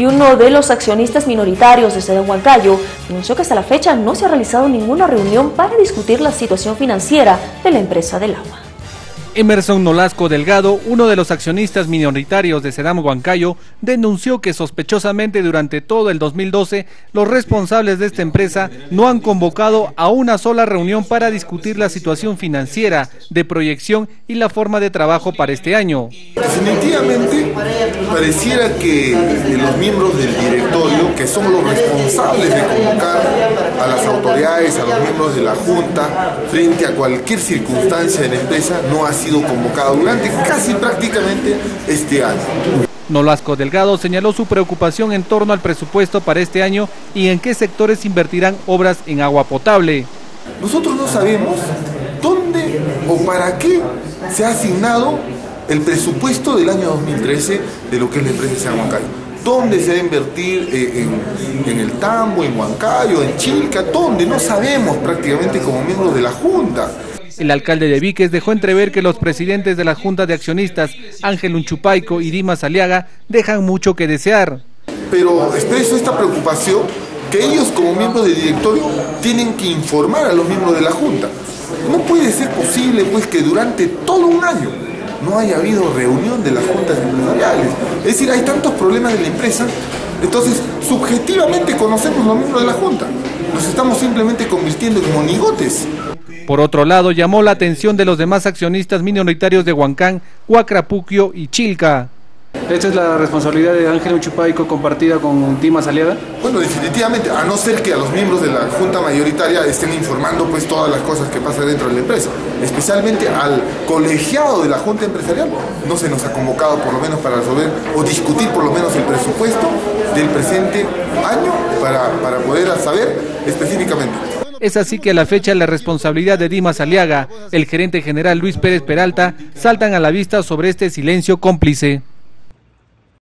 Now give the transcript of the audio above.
y uno de los accionistas minoritarios de Sedán Huancayo anunció que hasta la fecha no se ha realizado ninguna reunión para discutir la situación financiera de la empresa del agua. Emerson Nolasco Delgado, uno de los accionistas minoritarios de Sedam Huancayo, denunció que sospechosamente durante todo el 2012 los responsables de esta empresa no han convocado a una sola reunión para discutir la situación financiera, de proyección y la forma de trabajo para este año. Definitivamente pareciera que los miembros del directorio, que son los responsables de convocar a las autoridades, a los miembros de la Junta, frente a cualquier circunstancia de la empresa, no ha sido convocado durante casi prácticamente este año. Nolasco Delgado señaló su preocupación en torno al presupuesto para este año y en qué sectores invertirán obras en agua potable. Nosotros no sabemos dónde o para qué se ha asignado el presupuesto del año 2013 de lo que es la empresa de Huancayo. ¿Dónde se va a invertir eh, en, en, el Tambo, en Huancayo, en Chilca? ¿Dónde? No sabemos prácticamente como miembros de la Junta. El alcalde de Víquez dejó entrever que los presidentes de la Junta de Accionistas, Ángel Unchupaico y Dimas Aliaga, dejan mucho que desear. Pero expreso esta preocupación que ellos como miembros del directorio tienen que informar a los miembros de la Junta. No puede ser posible pues que durante todo un año no haya habido reunión de las juntas empresariales. Es decir, hay tantos problemas de la empresa, entonces subjetivamente conocemos los miembros de la Junta. Nos estamos simplemente convirtiendo en monigotes. Por otro lado, llamó la atención de los demás accionistas minoritarios de Huancán, Huacrapuquio y Chilca. ¿Esta es la responsabilidad de Ángel Uchupaico compartida con Dimas Aliaga? Bueno, definitivamente, a no ser que a los miembros de la Junta Mayoritaria estén informando pues todas las cosas que pasan dentro de la empresa, especialmente al colegiado de la Junta Empresarial, no se nos ha convocado por lo menos para resolver o discutir por lo menos el presupuesto del presente año para, para poder saber específicamente. Es así que a la fecha la responsabilidad de Dimas Aliaga, el gerente general Luis Pérez Peralta, saltan a la vista sobre este silencio cómplice.